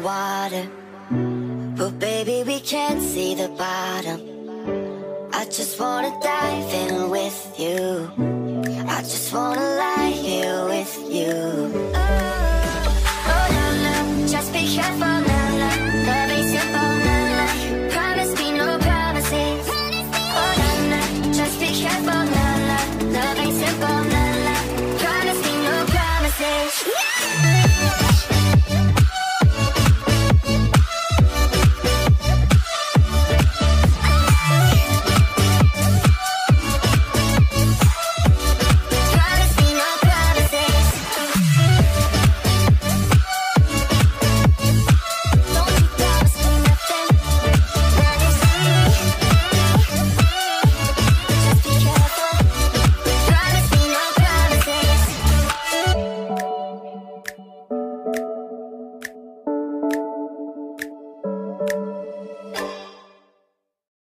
water. But baby, we can't see the bottom. I just wanna dive in with you. I just wanna lie here with you.